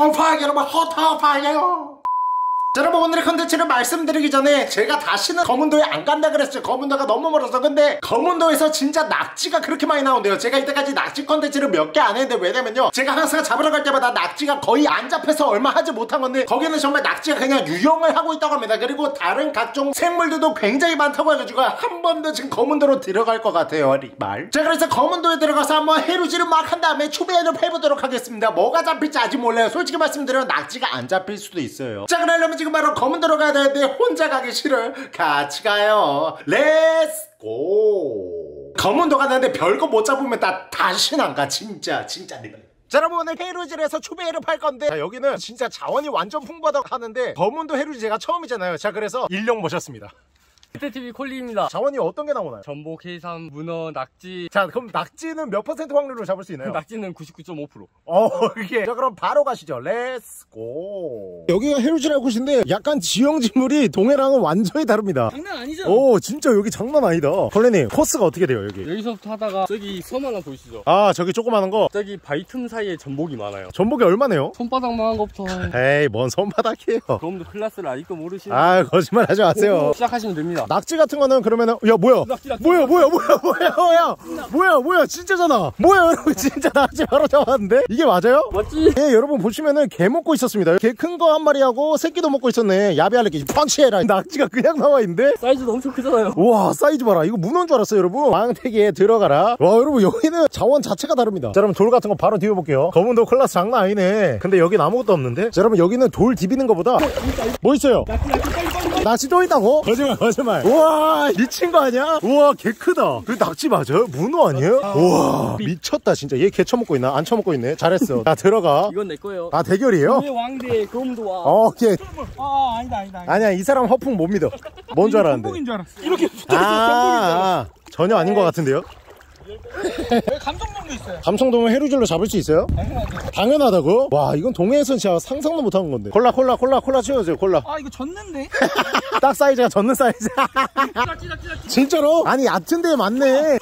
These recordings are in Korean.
헌터퐝이 여러분 헌터퐝이요 자, 여러분 오늘의 컨텐츠를 말씀드리기 전에 제가 다시는 거문도에 안 간다 그랬죠 거문도가 너무 멀어서. 근데 거문도에서 진짜 낙지가 그렇게 많이 나온대요. 제가 이때까지 낙지 컨텐츠를 몇 개 안 했는데 왜냐면요. 제가 항상 잡으러 갈 때마다 낙지가 거의 안 잡혀서 얼마 하지 못한 건데 거기는 정말 낙지가 그냥 유영을 하고 있다고 합니다. 그리고 다른 각종 생물들도 굉장히 많다고 해가지고 한번 또 지금 거문도로 들어갈 것 같아요. 리말. 자 그래서 거문도에 들어가서 한번 해루질을 막 한 다음에 츄베를 해보도록 하겠습니다. 뭐가 잡힐지 아직 몰라요. 솔직히 말씀드리면 낙지가 안 잡힐 수도 있어요. 자 그러려면 지금 바로 거문도로 가야 되는데 혼자 가기 싫어요? 같이 가요. let's go 거문도 가는데 별거 못 잡으면 나 다시는 안 가. 진짜 진짜 리발 자 여러분 오늘 해루질에서 추배를 팔 건데 자, 여기는 진짜 자원이 완전 풍부하다고 하는데 거문도 해루질 제가 처음이잖아요. 자 그래서 인력 모셨습니다 그때TV 콜리입니다. 자원이 어떤 게 나오나요? 전복, 해삼, 문어, 낙지. 자 그럼 낙지는 몇 퍼센트 확률로 잡을 수 있나요? 낙지는 99.5%. 어 이게 자 그럼 바로 가시죠 let's go 여기가 해루질할 곳인데 약간 지형지물이 동해랑은 완전히 다릅니다 장난 아니죠? 오 진짜 여기 장난 아니다 콜리님 코스가 어떻게 돼요 여기 여기서부터 하다가 저기 섬 하나 보이시죠? 아 저기 조그마한 거 저기 바위 틈 사이에 전복이 많아요. 전복이 얼마네요? 손바닥만 한 것부터. 에이 뭔 손바닥이에요 거문도 클라스를 아직도 모르시는. 아 거짓말 하지 마세요 시작하시면 됩니다. 낙지 같은 거는 그러면은 야 뭐야? 낙지, 낙지. 뭐야 뭐야 뭐야 뭐야 뭐야? 뭐야 뭐야? 진짜잖아. 뭐야 여러분? 진짜 낙지 바로 잡았는데? 이게 맞아요? 맞지? 예 여러분 보시면은 개 먹고 있었습니다. 개 큰 거 한 마리 하고 새끼도 먹고 있었네. 야비알레끼 펀치해라. 낙지가 그냥 나와 있는데? 사이즈도 엄청 크잖아요. 우와 사이즈 봐라. 이거 문어인 줄 알았어요 여러분. 망태기에 들어가라. 와 여러분 여기는 자원 자체가 다릅니다. 자 여러분 돌 같은 거 바로 디벼볼게요. 거문도 클라스 장난 아니네. 근데 여긴 아무것도 없는데? 자 여러분 여기는 돌 디비는 거보다 뭐 있어요? 낙지 또 있다고? 거짓말 거짓말 우와 미친 거 아니야? 우와 개 크다 그 낙지 맞아요? 문어 아니에요? 우와 미쳤다 진짜 얘개 처먹고 있나? 안 처먹고 있네 잘했어 자 들어가 이건 내 거예요. 아 대결이에요? 왜 왕대 검도와. 어, 오케이 아 아니다 아니다 아니다 아니야 이 사람 허풍 못 믿어 뭔 줄 알았는데 전복인 줄 알았어 이렇게 아, 아, 전혀 아닌 것 같은데요? 왜 감성동도 있어요. 감성돔을 해루질로 잡을 수 있어요? 당연하다고? 와 이건 동해에선 진짜 상상도 못하는 건데. 콜리 콜리 콜리 콜리 치워주세요 콜리. 아 이거 졌는데? 딱 사이즈가 젖는 사이즈. 낙지, 낙지, 낙지. 진짜로? 아니 얕은 데에 맞네. 아니야?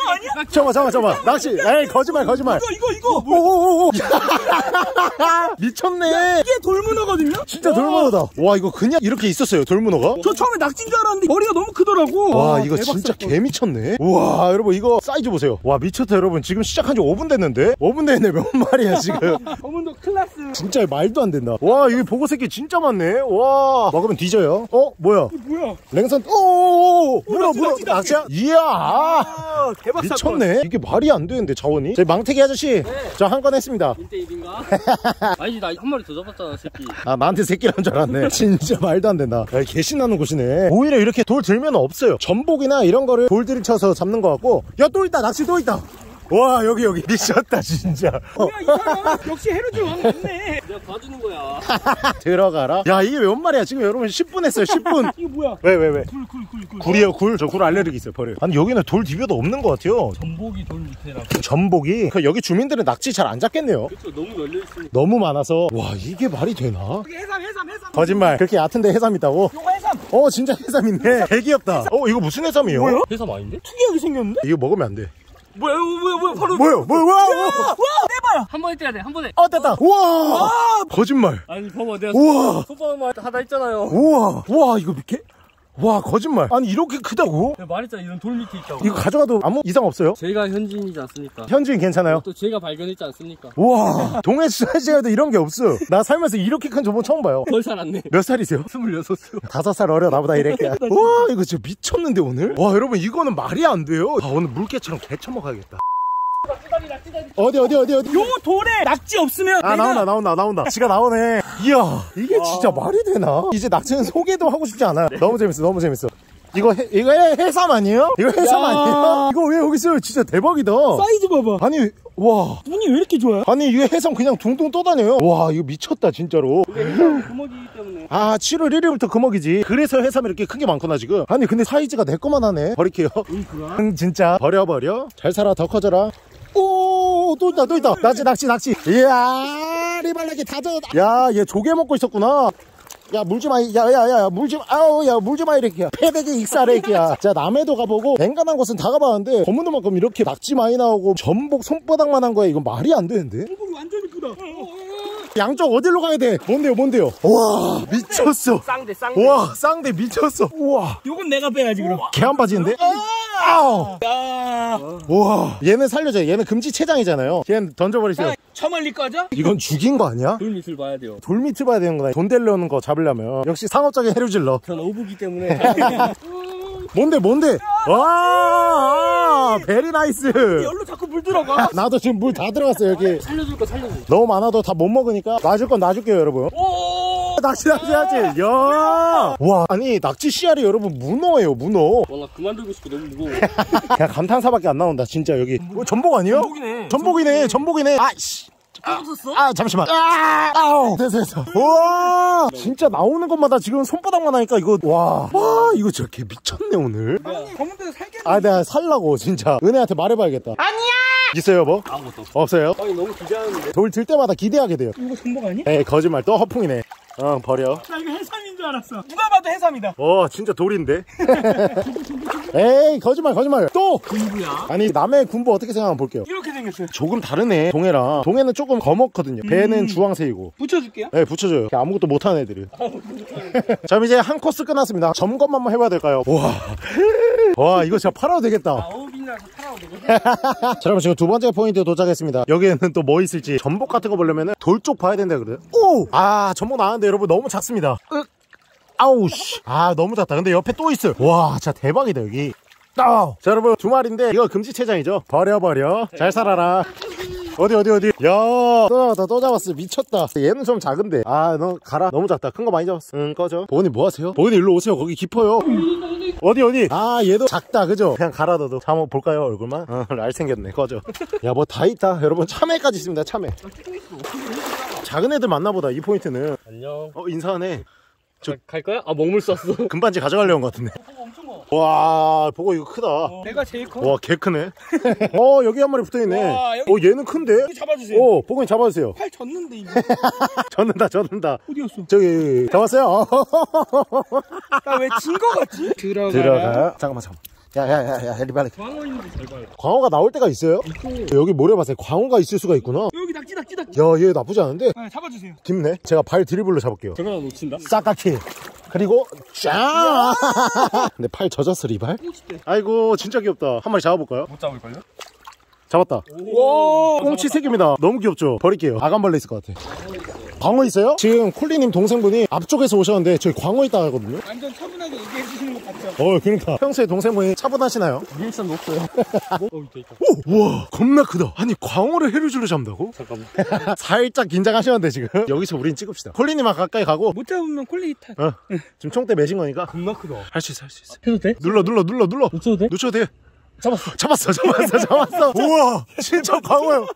잠깐만 잠깐만 잠깐만 낙지. 에이 거짓말 거짓말. 이거 이거 이거. 오오오오. 미쳤네. 이게 돌문어거든요? 진짜 돌문어다. 와 이거 그냥 이렇게 있었어요 돌문어가? 저 처음에 낙지인 줄 알았는데 머리가 너무 크더라고. 와 이거 진짜. 개 미쳤네. 우와 여러분 이거 사이즈 보세요. 와 미쳤 다 여러분 지금 시작한 지 5분 됐는데? 5분 됐는데 몇 마리야 지금? 거문도 클라스 진짜 말도 안 된다. 와 여기 복어 새끼 진짜 많네. 와. 먹으면 뒤져요. 어 뭐야? 뭐야? 냉선 오오오 문어 낙지, 문어 낙지, 낙지. 낙지야? 이야! 아, 아 대박 사건. 미쳤네. 이게 말이 안 되는데 자원이? 저희 망태기 아저씨. 저한 건 했습니다. 1대1인가? 아니지, 나 한 마리 더 잡았잖아, 새끼. 아 나한테 새끼라는 줄 알았네. 진짜 말도 안 된다. 야, 개 신나는 곳이네. 오히려 이렇게 돌 들면 없어요. 전복이나 이런 거를 돌 들이 쳐서 잡는 거 같고. 야 또 있다 낙지 또 있다 와 여기 여기. 미쳤다 진짜. 어, 뭐야 이 사람 역시 해루질 왕 맞네. 내가 봐주는 거야. 들어가라. 야 이게 몇 마리야? 지금 여러분 10분 했어요 10분. 이거 뭐야? 왜왜 왜? 굴 굴 굴굴. 굴이요 굴? 저 굴 알레르기 있어요 버려요 아니 여기는 돌 디벼도 없는 것 같아요. 전복이 돌 밑에라고. 전복이? 그 여기 주민들은 낙지 잘 안 잡겠네요. 그쵸, 너무 널려있으니까. 너무 많아서. 와 이게 말이 되나? 여기 해삼 해삼 해삼. 거짓말. 그렇게 얕은데 해삼 있다고? 요거 해삼. 어 진짜 해삼 있네. 개 귀엽다. 어 이거 무슨 해삼이에요? 뭐요? 해삼 아닌데? 특이하게 생겼는데? 이거 먹으면 안돼 뭐야 뭐야 뭐야 바로 뭐야 뭐야 뭐야 와 떼봐요. 한 번에 떼야 돼, 한 번에. 어 됐다. 우와! 거짓말. 아니, 봐봐, 내가 우와! 손바닥만 하다 했잖아요. 우와! 우와 이거 이렇게 와 거짓말 아니 이렇게 크다고? 내가 말했잖아, 이런 돌 밑에 있다고. 이거 가져가도 아무 이상 없어요? 제가 현지인이지 않습니까? 현지인 괜찮아요? 또 제가 발견했지 않습니까? 우와 동해 수산시장에도 이런 게 없어 나 살면서 이렇게 큰 저번 처음 봐요 덜 살았네. 몇 살이세요? 26수. 다섯 살 어려 나보다 이렇게 와 이거 진짜 미쳤는데 오늘 와 여러분 이거는 말이 안 돼요 아 오늘 물개처럼 개 처먹어야겠다 어디 어디 어디 어디? 요 돌에 낙지 없으면 아 내가 나온다 나온다 나온다. 지가 나오네. 이야 이게 진짜 말이 되나? 이제 낙지는 소개도 하고 싶지 않아. 너무 재밌어 너무 재밌어. 이거 해, 이거 해, 해삼 아니에요? 이거 해삼 야. 아니에요? 이거 왜 여기 있어요? 진짜 대박이다. 사이즈 봐봐. 아니 와. 눈이 왜 이렇게 좋아요? 아니 이게 해삼 그냥 둥둥 떠다녀요. 와 이거 미쳤다 진짜로. 때문에. 아 7월 1일부터 금어기지. 그래서 해삼이 이렇게 큰 게 많구나 지금. 아니 근데 사이즈가 내 거만 하네. 버릴게요. 응 진짜. 버려 버려. 잘 살아 더 커져라 오 또 있다 또 있다. 낙지 낙지 낙지 이야 리발레기 다 젖었다. 야얘 조개 먹고 있었구나. 야 물지 마, 야야 야 물지 마, 아우 야 물지 마 이렇게야. 패대기 익사래 이렇게야. 자 남해도 가보고 뱅간한 곳은 다 가봤는데 검은도만큼 이렇게 낙지 많이 나오고 전복 손바닥만 한 거에 이건 말이 안 되는데? 완전 이쁘다 양쪽 어디로 가야 돼? 뭔데요, 뭔데요? 와, 미쳤어. 쌍대 쌍대. 와, 쌍대 미쳤어. 우와. 요건 내가 빼야지 그럼. 개한 바지인데? 아우. 야. 우와. 얘는 살려줘요. 얘는 금지 체장이잖아요. 걔는 던져버리세요. 저 멀리 꺼져? 이건 죽인 거 아니야? 돌 밑을 봐야 돼요. 돌 밑을 봐야 되는 거다. 돈 되려는 거 잡으려면. 역시 상업적인 해루질러. 전 오브기 때문에 뭔데, 뭔데? 와, 아, very nice. 열로 자꾸 물 들어가. 나도 지금 물 다 들어갔어, 여기. 살려줄 거 살려줘. 너무 많아도 다 못 먹으니까 놔줄 건 놔줄게요, 여러분. 오. 낙지 낙지 하지. 야. 와, 아니 낙지 씨알이 여러분 문어예요, 문어. 와 나 그만 들고 싶어 너무 무거워. 그냥 감탄사밖에 안 나온다, 진짜 여기. 어, 전복 아니에요? 전복이네. 전복이네, 전복이네. 아, 씨. 없었어? 아, 잠시만. 아, 아우. 됐어, 됐어. 우와. 진짜 나오는 것마다 지금 손바닥만 하니까 이거, 와. 와, 이거 진짜 개 미쳤네, 오늘. 거문도에서 살게. 아, 내가 살라고, 진짜. 은혜한테 말해봐야겠다. 아니야! 있어요, 뭐? 아무것도 없어. 없어요? 아니 너무 기대하는데. 돌 들 때마다 기대하게 돼요. 이거 전복 아니야? 에이, 거짓말. 또 허풍이네. 어, 버려. 나 이거 해삼인 줄 알았어. 누가 봐도 해삼이다. 어 진짜 돌인데 에이 거짓말 거짓말. 또! 군부야. 아니 남의 군부 어떻게 생각하면 볼게요. 이렇게 생겼어요. 조금 다르네. 동해랑. 동해는 조금 거먹거든요. 배는 주황색이고. 붙여줄게요. 네 붙여줘요. 아무것도 못하는 애들이 자 그럼 이제 한 코스 끝났습니다. 점검 한번 해봐야 될까요? 와, 와 이거 진짜 팔아도 되겠다. 되거든. 자 그럼 지금 두 번째 포인트 도착했습니다. 여기에는 또 뭐 있을지. 전복 같은 거 보려면 돌 쪽 봐야 된다 그래요. 오 아 전복 나왔는데 여러분 너무 작습니다. 으. 아우 씨 아 너무 작다. 근데 옆에 또 있어요. 와 진짜 대박이다 여기. 자 여러분 두 마리인데 이거 금지체장이죠? 버려 버려. 잘 살아라. 어디 어디 어디? 야또 잡았다 또 잡았어. 미쳤다. 얘는 좀 작은데. 아 너 가라. 너무 작다. 큰 거 많이 잡았어. 응 꺼져. 보은이 뭐 하세요? 보은이 일로 오세요. 거기 깊어요. 어디 어디? 아 얘도 작다 그죠? 그냥 가라 너도. 자 한번 볼까요 얼굴만? 어 알 생겼네. 꺼져. 야 뭐 다 있다. 여러분 참외까지 있습니다 참외. 작은 애들 맞나보다 이 포인트는. 안녕. 어 인사하네 저, 갈 거야? 아 먹물 쐈어. 금반지 가져가려는 것 같은데. 와 보고 이거 크다 내가 제일 커. 와개 크네 어 여기 한 마리 붙어있네 와, 여기- 어 얘는 큰데 잡아주세요. 오 보고님 잡아주세요 팔 졌는데 이거. 젖는다 젖는다 어디였어? 저기 잡았어요 나 왜 진 거 같지? 들어가. 들어가 잠깐만 잠깐만 야야야야 이리 빨리 광어 있는데 잘 봐요. 광어가 나올 때가 있어요? 여기 모래밭에 광어가 있을 수가 있구나 여기 낙지 낙지 낙지. 야얘 나쁘지 않은데 네, 잡아주세요. 깊네 제가 발 드리블로 잡을게요 저거 놓친다. 싹깎이 그리고 쫙 근데 팔 젖었어 리발 아이고 진짜 귀엽다 한 마리 잡아볼까요? 못 잡을걸요? 잡았다 와. 꽁치 새끼입니다 너무 귀엽죠 버릴게요 아간벌레 있을 것 같아 광어 있어요? 지금 콜리님 동생분이 앞쪽에서 오셨는데 저기 광어 있다 하거든요 완전 차분하게 얘기해? 어 그러니까 평소에 동생분이 차분하시나요? 리액션 없어요. 어 있다 있다. 오! 우와 겁나 크다 아니 광어를 해루질로 잡는다고? 잠깐만. 살짝 긴장하시는데 지금 여기서 우린 찍읍시다 콜리님 아 가까이 가고 못 잡으면 콜리 탓. 어 지금 총대 매신 거니까 겁나 크다. 할 수 있어 할 수 있어 해도 돼? 눌러 눌러 눌러 눌러 놓쳐도 돼? 놓쳐도 돼 잡았어. 잡았어 잡았어 잡았어. 우와. 진짜 광어요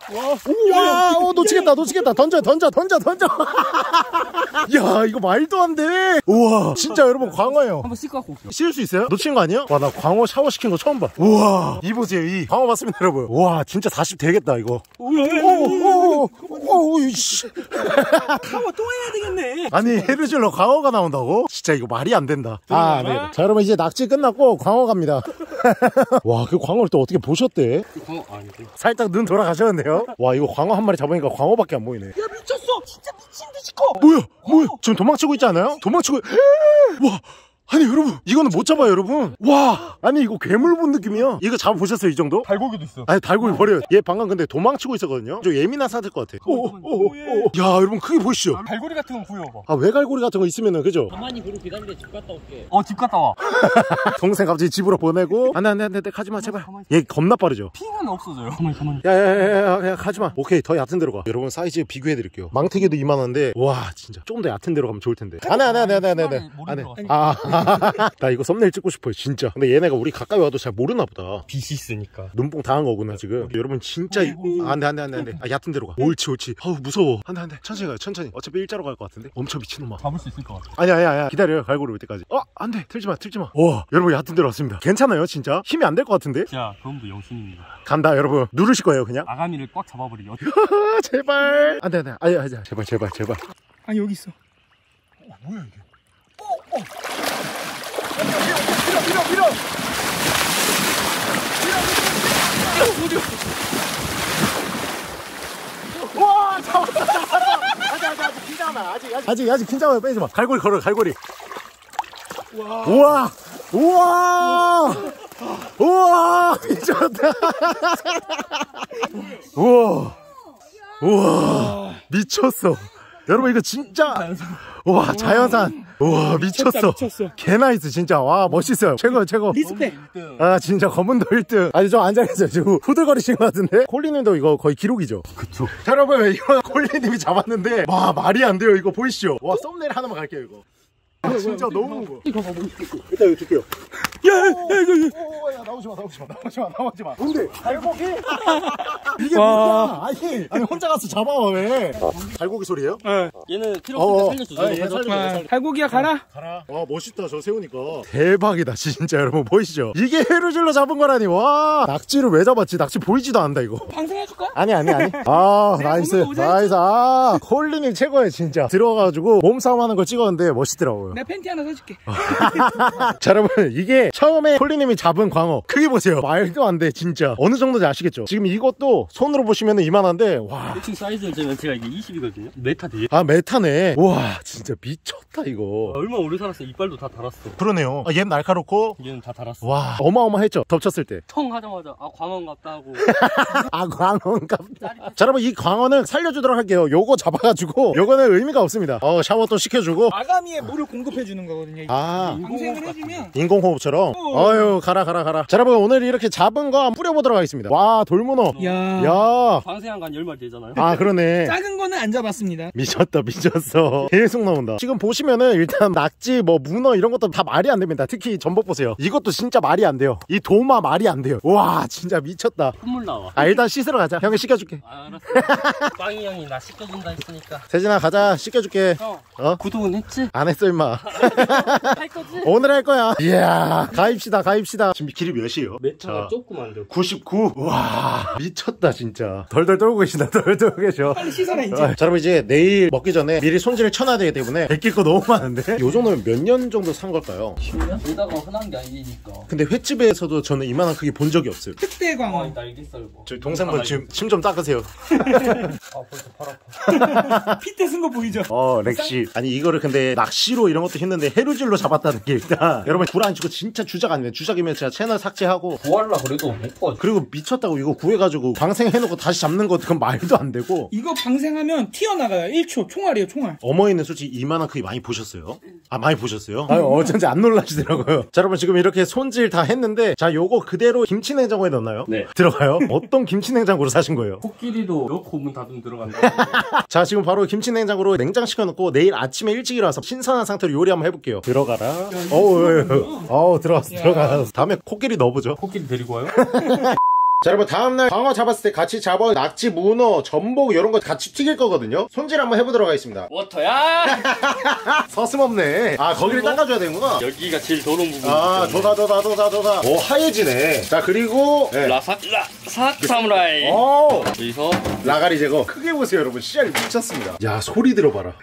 우와. 어, 놓치겠다 놓치겠다. 던져 던져 던져 던져. 야 이거 말도 안 돼. 우와. 진짜 여러분 광어예요. 한번 씻고 갖고 올게요. 씌울 수 있어요? 놓친 거 아니야? 와나 광어 샤워 시킨 거 처음 봐. 우와. 이 보세요 이. 광어 맞습니다 여러분. 우와 진짜 40 되겠다 이거. 오 오 오 오 이씨 샤워 또 해야 되겠네. 아니 헤르질러 광어가 나온다고? 진짜 이거 말이 안 된다 아 네. 자 여러분 이제 낙지 끝났고 광어 갑니다 와 그 광어를 또 어떻게 보셨대? 광어 아니지. 살짝 눈 돌아가셨는데요? 와 이거 광어 한 마리 잡으니까 광어밖에 안 보이네 야 미쳤어. 진짜 미친 듯이 커. 뭐야 뭐야 지금 도망치고 있지 않아요? 도망치고 와 아니 여러분 이거는 못 잡아요 여러분. 와 아니 이거 괴물 본 느낌이야 이거 잡아보셨어요 이 정도? 달고기도 있어. 아니 달고기 버려요. 얘 방금 근데 도망치고 있었거든요. 좀 예민한 상태일 것 같아. 오오오 야 여러분 크게 보시죠. 갈고리 같은 건 구해봐. 아 외갈고리 같은 거 있으면은 그죠? 가만히 그러고 기다리는데 집 갔다 올게. 어 집 갔다 와. 동생 갑자기 집으로 보내고. 안돼 안돼 안돼 가지마 제발. 얘 겁나 빠르죠? 핑은 없어져요. 가만히 가만히. 야야야야 가지마. 오케이 더 얕은 데로 가. 여러분 사이즈 비교해 드릴게요. 망태기도 이만한데 와 진짜. 조금 더 얕은 데로 가면 좋을 텐데. 안돼 안돼 안돼 안돼 안돼. 안돼. 아 나 이거 썸네일 찍고 싶어요 진짜. 근데 얘네가 우리 가까이 와도 잘 모르나 보다. 빛이 있으니까. 눈뽕 당한 거구나 지금. 여러분 진짜 이- 안돼 안돼 안돼 안돼. 아 얕은 데로 가. 옳지 옳지. 아우 무서워. 안돼 안돼. 천천히 가요 천천히. 어차피 일자로 갈 것 같은데? 엄청 미친놈아. 잡을 수 있을 것 같아. 아니야 아니야 아니야. 기다려요 갈고리 올 때까지. 어 안돼. 틀지마 틀지마. 와 여러분 얕은 데로 왔습니다. 괜찮아요 진짜? 힘이 안 될 것 같은데? 자 거문도 영순입니다. 간다 여러분. 누르실 거예요 그냥? 아가미를 꽉 잡아버리기. 아 제발. 안돼 안돼. 아니 아니 제발 제발 제발. 아니 여기 있어. 뭐야 이게 어, 어. 밀어 밀어 밀어 밀어 와 잡았다 잡았다 아직 아직 긴장하면 아직 아직 아직 아직 긴장하면 빼지 마. 갈고리 걸어 갈고리. 우와. 우와. 우와. 미쳤다. 우와. 우와. 미쳤어 여러분 이거 진짜 우와 자연산. 우와 미쳤어. 미쳤어. 개 nice 진짜. 와 멋있어요. 최고 최고. respect. 아 진짜 거문도 1등. 아니 좀 앉아계세요. 지금 후들거리신 것 같은데? 콜리님도 이거 거의 기록이죠? 그쵸. 자, 여러분 이거 콜리님이 잡았는데 와 말이 안 돼요. 이거 보이시죠? 와 썸네일 하나만 갈게요 이거 아, 진짜 너무 무거워 이거 봐봐. 일단 이거 줄게요. 야, 야, 이거, 이거. 오야 나오지 마 나오지 마 나오지 마 나오지 마. 뭔데? 갈고기? 이게 와. 뭐야 아니. 아니 혼자 가서 잡아와 왜? 갈고기 소리예요? 얘는 필요 어, 없으니까 살려주죠. 어, 예, 살려줘. 아, 갈고기야 가라. 가라. 와 멋있다 저 세우니까. 대박이다 진짜 여러분. 보이시죠? 이게 해루질로 잡은 거라니 와. 낙지를 왜 잡았지? 낙지 보이지도 않는다 이거. 방생해줄까? 아니 아니 아니. 아 nice nice. 아 콜리님 최고예요 진짜. 들어가가지고 몸싸움 하는 거 찍었는데 멋있더라고요 내가 팬티 하나 사줄게. 자 여러분 이게 처음에 콜리님이 잡은 광어 크기 보세요 말도 안 돼 진짜 어느 정도인지 아시겠죠 지금 이것도 손으로 보시면 이만한데 와아 호칭 사이즈는 재면 제가 이게 20이거든요. 메타 되게. 메타네 와 진짜 미쳤다 이거 얼마 오래 살았어. 이빨도 다 달았어. 그러네요 아, 얘는 날카롭고 얘는 다 달았어. 와 어마어마했죠 덮쳤을 때청 하자마자 아 광원 같다 하고. 아 광어인가 보다. 자 여러분 이 광어는 살려주도록 할게요 요거 잡아가지고 요거는 의미가 없습니다 어 샤워 또 시켜주고 아가미에 물을 공 급해 주는 거거든요. 아. 방생을 해주면. 인공호흡처럼? 어. 어유 가라 가라 가라. 자 여러분 오늘 이렇게 잡은 거 한번 뿌려보도록 하겠습니다. 와 돌문어. 야, 야. 방생한 건 10마리 되잖아요. 아 그러네. 작은 거는 안 잡았습니다. 미쳤다 미쳤어. 계속 나온다. 지금 보시면은 일단 낙지 뭐 문어 이런 것도 다 말이 안 됩니다. 특히 전복 보세요. 이것도 진짜 말이 안 돼요. 이 도마 말이 안 돼요. 와 진짜 미쳤다. 콧물 나와. 아 일단 씻으러 가자. 형이 씻겨줄게. 아, 알았어. 빵이 형이 나 씻겨준다 했으니까. 세진아 가자. 씻겨줄게. 형, 어? 구독은 했지? 안 했어 임마 할 거지? 오늘 할 거야 이야 가입시다 가입시다 지금 길이 몇이에요? 메타가 자, 조그만데. 99. 와 미쳤다 진짜. 덜덜 떨고 계신다. 덜덜 떨고 계셔. 빨리 씻어라 이제. 아, 자 여러분 이제 내일 먹기 전에 미리 손질을 쳐놔야 되기 때문에 베낄 거 너무 많은데 요 정도면 몇 년 정도 산 걸까요? 10년? 여기다가 흔한 게 아니니까. 근데 횟집에서도 저는 이만한 크기 본 적이 없어요. 특대 아, 광어. 날개 썰고. 저희 동생분 지금 침 좀 닦으세요. 아, 벌써 팔 아파. 핏대 쓴 거 보이죠? 어 섹시. 아니 이거를 근데 낚시로 이런 것도 힘든데 해루질로 잡았다는 게 일단 여러분 불안 치고 진짜 주작 아니면 주작이면 제가 채널 삭제하고 구할라 그래도 못 구하지. 그리고 미쳤다고 이거 구해가지고 방생해놓고 다시 잡는 거 그건 말도 안 되고 이거 방생하면 튀어나가요. 1초 총알이에요 총알. 어머니는 솔직히 이만한 크기 많이 보셨어요? 아 많이 보셨어요? 아 어쩐지 안 놀라시더라고요 자 여러분 지금 이렇게 손질 다 했는데 자 요거 그대로 김치냉장고에 넣나요? 네. 들어가요? 어떤 김치냉장고로 사신 거예요? 코끼리도 넣고 문 닫으면 들어간다. 자 지금 바로 김치냉장고로 냉장시켜 놓고 내일 아침에 일찍 일어나서 신선한 상태로 요리 한번 해볼게요. 들어가라. 어우 어우 들어갔어 들어가 다음에 코끼리 넣어보죠. 코끼리 데리고 와요? 자 여러분 다음날 광어 잡았을 때 같이 잡아 낙지 문어 전복 이런 거 같이 튀길 거거든요. 손질 한번 해보도록 하겠습니다. 워터야! 서슴없네. 아 거기를 닦아줘야 되는구나. 여기가 제일 더러운 부분. 아 도다 도다 도다 도다. 오 하얘지네. 자 그리고 네. 라삭 라삭 사무라이. 오 여기서 라가리 제거. 크게 보세요 여러분. 씨알이 미쳤습니다. 야 소리 들어봐라.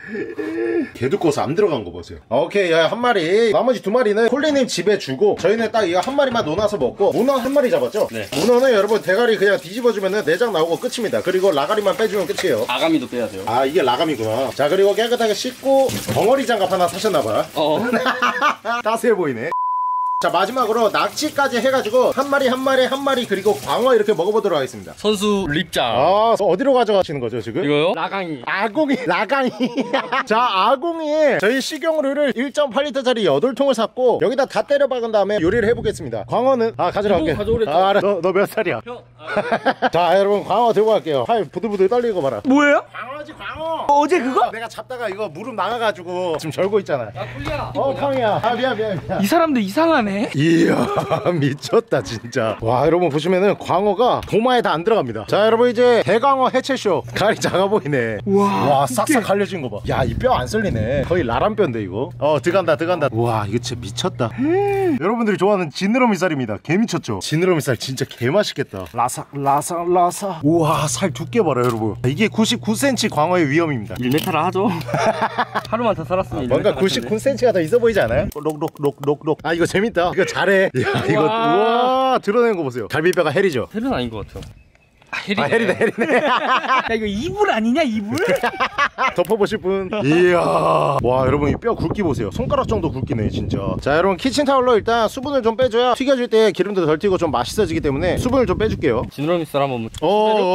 개 두꺼워서 안 들어간 거 보세요. 오케이 야, 한 마리. 나머지 두 마리는 콜리님 집에 주고 저희는 딱 이거 한 마리만 논아서 먹고 문어 한 마리 잡았죠? 네. 문어는 여러분 대가리 그냥 뒤집어주면 내장 나오고 끝입니다 그리고 라가리만 빼주면 끝이에요 아가미도 빼야 돼요. 아 이게 라감이구나 자 그리고 깨끗하게 씻고 덩어리 장갑 하나 사셨나봐 어. 따스해 보이네. 자 마지막으로 낙지까지 해가지고 한 마리 한 마리 한 마리 그리고 광어 이렇게 먹어보도록 하겠습니다. 선수 립장. 아 어디로 가져가시는 거죠 지금? 이거요? 라강이. 아궁이 라강이 자 아궁이에 저희 식용유를 1.8리터짜리 8통을 샀고 여기다 다 때려 박은 다음에 요리를 해보겠습니다 광어는 아 가져갈게 이거 가져오랬죠? 아, 알아. 너몇 살이야 형. 아, 자 여러분 광어 들고 갈게요 팔 부들부들 떨리는 거 봐라 뭐예요? 광어지 광어 어 제 그거? 내가 잡다가 이거 무릎 나가가지고 지금 절고 있잖아 야 꿀리야. 어 팡이야 아 미안 미안 미안 이 사람들 이상하네. 이야 미쳤다 진짜. 와 여러분 보시면은 광어가 도마에 다 안 들어갑니다. 자 여러분 이제 대광어 해체쇼. 가리 작아 보이네. 우와, 와 싹싹 갈려진 거 봐 야 이 뼈안 썰리네. 거의 라람뼈인데 이거. 어 들어간다 들어간다. 와 이거 진짜 미쳤다. 여러분들이 좋아하는 지느러미살입니다. 개 미쳤죠? 지느러미살 진짜 개 맛있겠다. 라삭 라삭 라삭 우와 살 두께 봐라 여러분. 이게 99cm 광어의 위험입니다. 1m라 하죠. 하루만 더 살았으면 뭔가 1m 같은데. 99cm가 더 있어 보이지 않아요? 록록록록록. 아 이거 재밌다 이거 잘해 야 이거 우와. 우와 드러내는 거 보세요 갈비뼈가 헬이죠 헬은 아닌 것 같아요. 헬이네. 아 헬이네 헬이네. 야 이거 이불 아니냐 이불? 덮어보실 분? 이야. 와 여러분 이 뼈 굵기 보세요. 손가락 정도 굵기네 진짜. 자 여러분 키친타올로 일단 수분을 좀 빼줘야 튀겨질 때 기름도 덜 튀고 좀 맛있어지기 때문에 수분을 좀 빼줄게요. 지느러미 쌀 한번 어,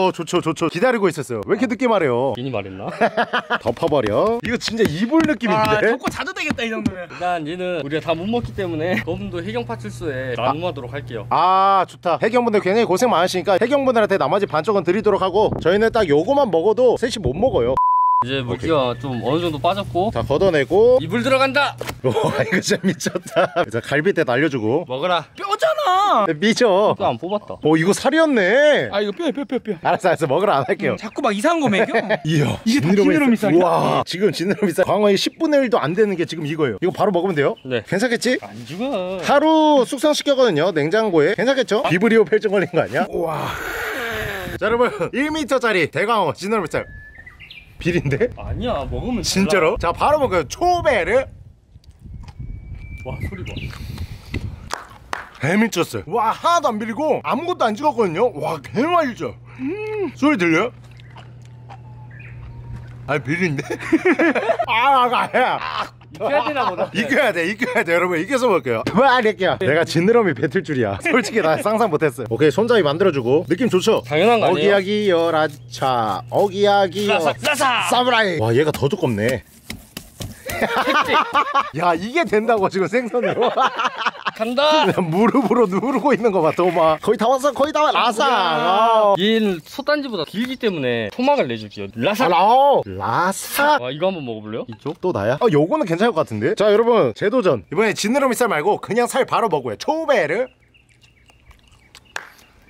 어 좋죠 좋죠. 기다리고 있었어요. 왜 이렇게 늦게 말해요? 괜히 말했나? 덮어버려. 이거 진짜 이불 아 느낌인데? 덮고 자도 되겠다 이 정도면. 일단 얘는 우리가 다 못 먹기 때문에 거분도 해경 파출소에 나눔하도록 할게요. 아 좋다. 해경분들 굉장히 고생 많으시니까 해경분들한테 나머지 반쪽은 드리도록 하고 저희는 딱 요거만 먹어도 셋이 못 먹어요 이제 물기가 좀 어느 정도 빠졌고 자 걷어내고 이불 들어간다. 와 이거 진짜 미쳤다 자 갈비뼈 날려주고 먹어라. 뼈잖아 미쳐 또안 뽑았다. 어 이거 살이었네 아 이거 뼈야 뼈뼈뼈 알았어 알았어 먹으라 안 할게요 자꾸 막 이상한 거 먹여? 이야 이게 다 지느러미 쌀. 쌀이야? 와 지금 지느러미 쌀 광어의 10분의 1도 안 되는 게 지금 이거예요 이거 바로 먹으면 돼요? 네. 괜찮겠지? 안 죽어. 하루 숙성시켰거든요 냉장고에 괜찮겠죠? 비브리오 펠증 걸린 거 아니야? 우와 자 여러분 1m짜리 대광어 쌀 비린데? 아니야 먹으면 진짜로? 자 바로 먹어요 초배를 달라. 와 소리 봐. 개 미쳤어요 와 하나도 안 비리고 아무것도 안 찍었거든요 와 개 맛있죠 음 소리 들려요? 아 비린데? 아 아야 익혀야 되나 보다. 익혀야 돼 익혀야 돼 여러분. 익혀서 먹을게요. 그만할게요 내가 지느러미 뱉을 줄이야. 솔직히 나 상상 못했어요. 오케이 손잡이 만들어주고. 느낌 좋죠? 당연한 거 아니에요? 어기야기 열아차. 어기야기 열 라사. 사무라이. 와 얘가 더 두껍네. 야 이게 된다고 지금 생선으로 간다. 무릎으로 누르고 있는 거 봐, 도마. 거의 다 왔어, 거의 다 왔어. 아, 얘는 솥단지보다 길기 때문에 토막을 내줄게요. 라오. 라사. 와 이거 한번 먹어볼래요? 이쪽? 또 나야? 어, 요거는 괜찮을 것 같은데? 자, 여러분, 재도전. 이번에 지느러미 살 말고 그냥 살 바로 먹어요. 초배를.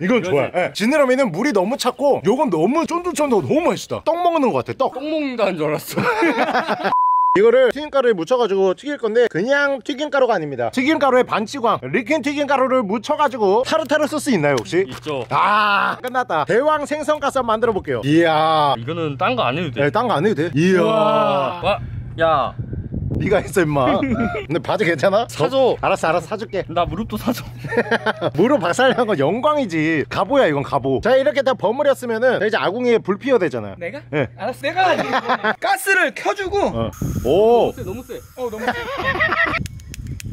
이건 좋아요. 예. 지느러미는 물이 너무 찼고, 요건 너무 쫀득쫀득 너무 맛있다. 떡 먹는 것 같아, 떡. 똥 먹는다는 줄 알았어. 이거를 튀김가루에 묻혀가지고 튀길 건데 그냥 튀김가루가 아닙니다. 튀김가루에 반치광, 리킨 튀김가루를 묻혀가지고 타르타르 소스 있나요 혹시? 있죠. 아 끝났다 대왕 생선가스 한번 만들어 볼게요 이야 이거는 딴 거 안 해도 돼. 야, 딴거 안 해도 돼? 이야 와, 야, 네가 했어 임마 근데 바지 괜찮아? 사줘. 알았어 알았어 사줄게 나 무릎도 사줘. 무릎 박살난 건 영광이지 갑오야 이건 갑오 자 이렇게 다 버무렸으면은 자, 이제 아궁이에 불 피워야 되잖아요 내가? 예. 알았어 내가 가스를 켜주고 어, 어. 오 세, 너무 세. 너무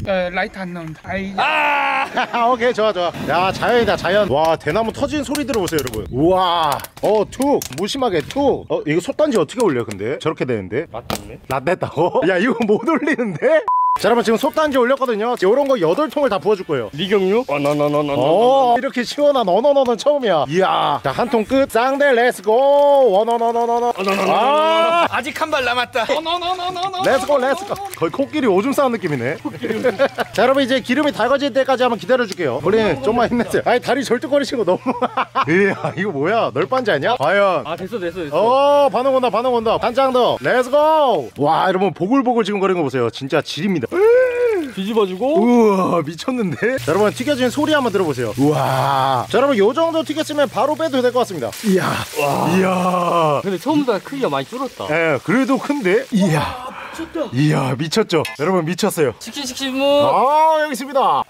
어, 라이트 안 나온다. 아이 아, 오케이 좋아 좋아. 야 자연이다 자연. 와 대나무 터지는 소리 들어보세요 여러분. 우와. 어툭. 무심하게 툭 어 이거 솥단지 어떻게 올려 근데? 저렇게 되는데? 맞네. 낫됐다고? 야 이거 못 올리는데? 자 여러분 지금 솥단지 올렸거든요. 요런 거 8통을 다 부어줄 거예요. 리경유? 어, 나나나나나. 오 이렇게 시원한 어너너는 처음이야. 이야. 자 한 통 끝. 쌍대 let's go. 원어너너너너 아. 아직 한 발 남았다. 어너너너너너 let's go let's go. 거의 코끼리 오줌 싸는 느낌이네. 자 여러분 이제 기름이 달궈질 때까지 한번 기다려줄게요. 우리 좀만 힘내세요 아니 다리 절뚝거리시고 너무. 이야 이거 뭐야? 널빤지 아니야? 과연. 아 됐어 됐어 됐어. 어 반응 온다 반응 온다. 한장 더. let's go. 와 여러분 보글보글 지금 거리는 거 보세요. 진짜 질입니다 뒤집어주고. 우와 미쳤는데? 자, 여러분 튀겨진 소리 한번 들어보세요. 우와. 자 여러분 요 정도 튀겼으면 바로 빼도 될 것 같습니다. 이야. 이야. 근데 처음보다 크기가 많이 줄었다. 에 그래도 큰데? 이야. 미쳤다. 이야 미쳤죠? 여러분 미쳤어요. 치킨 식신무. 아 여기 있습니다. 야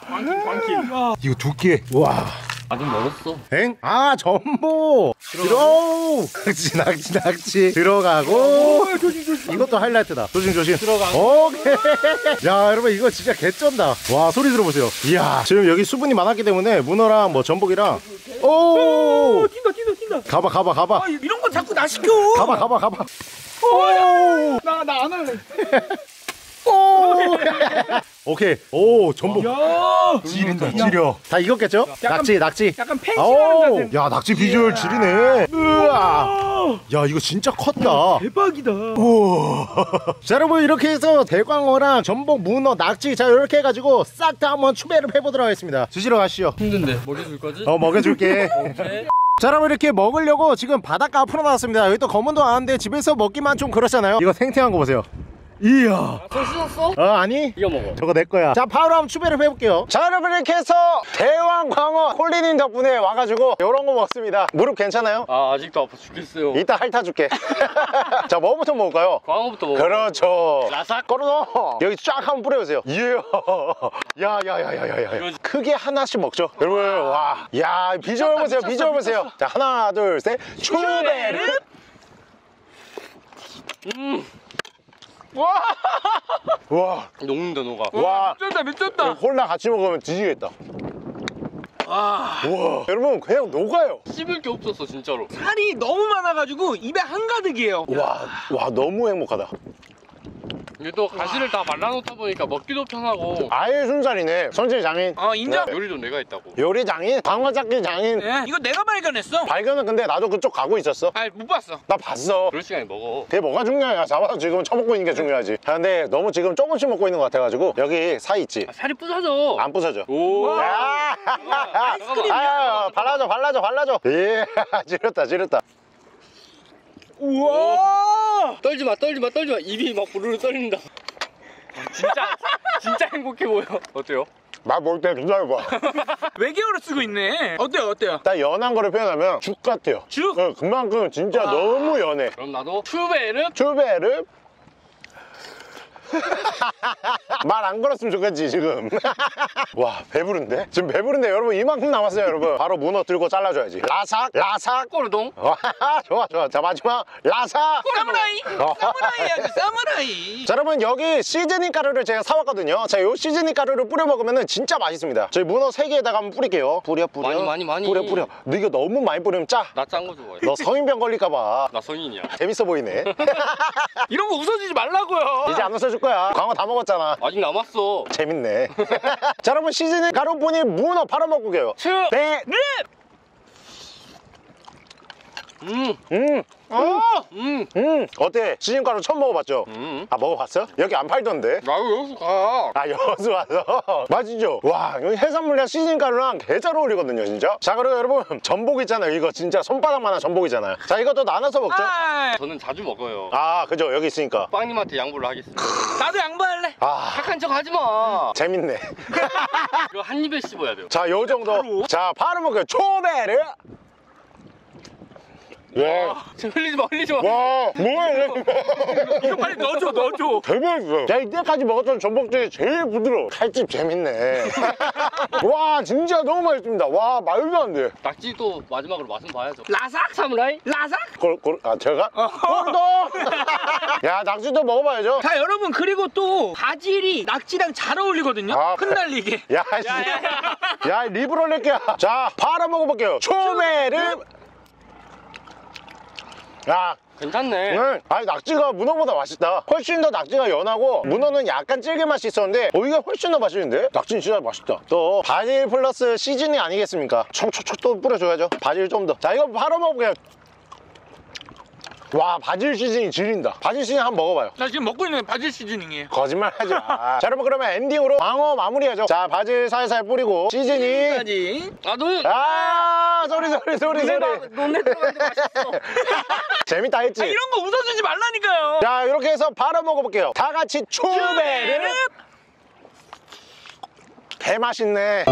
이거 두께 와 아직 멀었어. 엥? 아 전복 들어 낙지 낙지 낙지. 들어가고. 이것도 하이라이트다. 조심 조심. 들어가고. 오케이. 야 여러분 이거 진짜 개쩐다. 와 소리 들어보세요. 이야 지금 여기 수분이 많았기 때문에 문어랑 뭐 전복이랑. 오! 뛴다 뛴다 뛴다. 가봐 가봐 가봐. 아 이런 거 자꾸 나 시켜. 가봐 가봐 가봐. 나나 안 할래 오! 오케이. 오 전복 야! 지린다 지려. 다 익었겠죠? 약간- 낙지 낙지. 약간 팽싱하는 자세 오야 낙지 비주얼 지리네. 우와! 야. 이거 진짜 컸다. 대박이다. 우와. 자 여러분 이렇게 해서 대광어랑 전복, 문어, 낙지 자 이렇게 해가지고 싹 다 한번 추배를 해보도록 하겠습니다. 드시러 가시죠. 힘든데. 먹여줄 거지? 어 먹여줄게. 오케이. 자 여러분 이렇게 먹으려고 지금 바닷가 앞으로 나왔습니다. 여기 또 검은도 아는데 집에서 먹기만 좀 그렇잖아요. 이거 생생한 거 보세요 이야. 손 씻었어? 어 아니 이거 먹어 저거 내 거야. 자, 바로 한번 추배를 해볼게요. 자, 여러분 이렇게 해서 대왕 광어 콜리님 덕분에 와가지고 이런 거 먹습니다. 무릎 괜찮아요? 아 아직도 아파 죽겠어요 이따 핥아줄게. 자, 뭐부터 먹을까요? 광어부터 먹어 그렇죠. 라삭 꺼르노 여기 쫙 한번 뿌려보세요. 이야, 야야야야야야. 크게 하나씩 먹죠. 여러분, 와, 야 비주얼 보세요, 미쳤어, 비주얼 보세요. 자, 하나, 둘, 셋, 추베르. 음 와, 와, 녹는다 녹아 와. 미쳤다 미쳤다. 콜라 같이 먹으면 뒤지겠다. 와. 와, 여러분 그냥 녹아요. 씹을 게 없었어 진짜로 살이 너무 많아가지고 입에 한가득이에요. 와, 와 너무 행복하다. 이게 또 가시를 다 말라놓다 보니까 먹기도 편하고 아예 순살이네. 선질 장인, 어 인정. 요리도 내가 있다고 요리 장인, 광어 잡기 장인. 예, 이거 내가 발견했어. 발견은 근데 나도 그쪽 가고 있었어. 아못 봤어. 나 봤어. 그럴 시간에 먹어 그게 뭐가 중요해? 잡아서 지금 처먹고 있는 게 중요하지. 아, 근데 너무 지금 조금씩 먹고 있는 것 같아가지고 여기 사 있지. 아, 살이 부서져 안 부서져. 오 야! 아이스크림이야? 아유, 발라줘, 발라줘, 발라줘. 예, 지렸다, 지렸다. 우와. 떨지 마 떨지 마 떨지 마 입이 막 부르르 떨린다 아, 진짜 진짜 행복해 보여 어때요? 맛볼때 기다려봐. 외계어를 쓰고 있네. 어때요 어때요? 딱 연한 거를 표현하면 죽 같아요. 죽? 어, 그만큼 진짜 너무 연해. 그럼 나도 슈베르 추베르 말 안 걸었으면 좋겠지 지금. 와 배부른데? 지금 배부른데 여러분 이만큼 남았어요 여러분. 바로 문어 들고 잘라줘야지. 라삭 라삭. 꼬르동. 와, 좋아 좋아. 자 마지막. 라삭. 사무라이. 어. 사무라이 아주 사무라이. 자 여러분 여기 시즈닝 가루를 제가 사왔거든요. 자 요 시즈닝 가루를 뿌려 먹으면 진짜 맛있습니다. 저희 문어 3개에다가 한번 뿌릴게요. 뿌려 뿌려. 많이, 많이, 많이. 뿌려 뿌려. 너 이거 너무 많이 뿌리면 짜. 나 짠 거 좋아해. 너 성인병 걸릴까봐. 나 성인이야. 재밌어 보이네. 이런 거 웃어주지 말라고요. 이제 안 웃어줄 거야 광어 다 먹었잖아 아직 남았어 재밌네. 자, 여러분 시즌에 가루보니 문어 팔아먹고 게요. 슈 네. 음, 음. 어. 음, 음. 어때? 시즌 가루 처음 먹어봤죠? 음. 아 먹어봤어? 여기 안 팔던데. 나도 여기서 가. 아 여수 와서 맛있죠? 와 여기 해산물이랑 시즌 가루랑 개잘 어울리거든요 진짜 자 그리고 여러분 전복 있잖아요 이거 진짜 손바닥만한 전복이잖아요 자 이것도 나눠서 먹죠 아, 저는 자주 먹어요. 아 그죠 여기 있으니까 빵님한테 양보를 하겠습니다. 나도 양보할래. 아 착한 척 하지 마. 재밌네 이거 한 입에 씹어야 돼요. 자 요 정도 자 바로 먹어요 초베르 와, 저 흘리지 마, 흘리지 마. 와 뭐야 이거 이거 빨리 넣어줘 넣어줘. 대박이야. 야, 이때까지 먹었던 전복 중에 제일 부드러워. 칼집 재밌네. 와, 진짜 너무 맛있습니다. 와, 말도 안 돼. 낙지도 마지막으로 맛은 봐야죠. 라삭 사무라이? 라삭. 꼴, 꼴, 아, 제가? 꼴도! 야, 낙지도 먹어봐야죠. 자 여러분 그리고 또 바질이 낙지랑 잘 어울리거든요. 아, 흩날리게. 야, 씨. 야, 리브로 낼게요. 자, 바로 먹어볼게요. 초메르. 야, 괜찮네. 응. 아니 낙지가 문어보다 맛있다. 훨씬 더 낙지가 연하고 문어는 약간 질긴 맛이 있었는데 오이가 훨씬 더 맛있는데? 낙지는 진짜 맛있다. 또 바질 플러스 seasoning 아니겠습니까? 청초초 또 뿌려줘야죠. 바질 좀 더. 자 이거 바로 먹어볼게요. 와 바질 seasoning 지린다. 바질 seasoning 한번 먹어봐요. 나 지금 먹고 있는 바질 seasoning이에요. 거짓말 하지 마. 자 여러분 그러면 엔딩으로 광어 마무리하죠. 자 바질 살살 뿌리고 seasoning. 까지. 나도. 아 소리 소리 소리 소리. 들어갔는데 맛있어. 재밌다 했지? 아, 이런 거 웃어주지 말라니까요. 자 이렇게 해서 바로 먹어볼게요 다 같이 초베르 개 맛있네